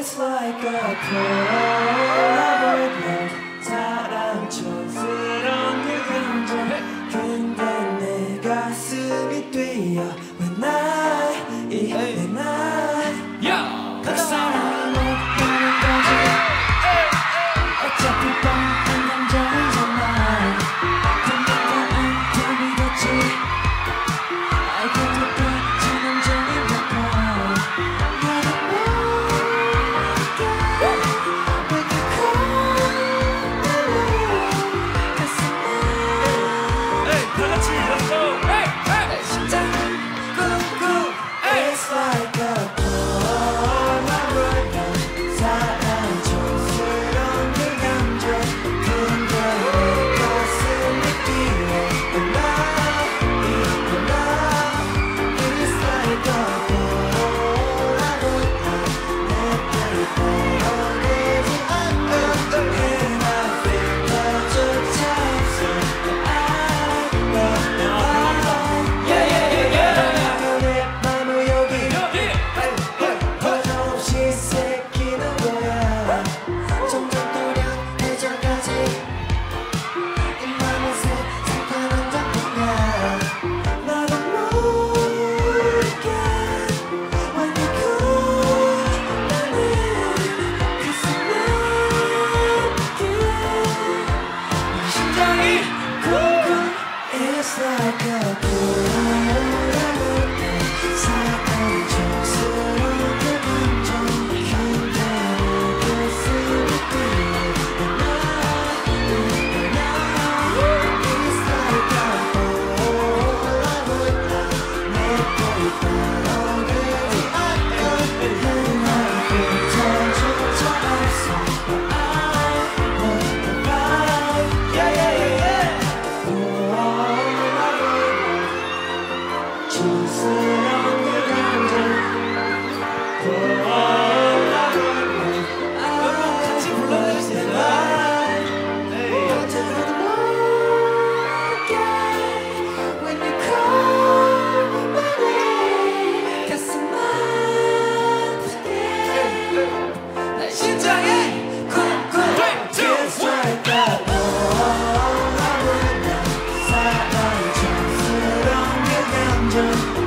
It's like a polaroid 넌 사랑처럼 그 감정. 근데 내 가슴이 뛰어 When I 이내 날, 그 사랑 like a wonder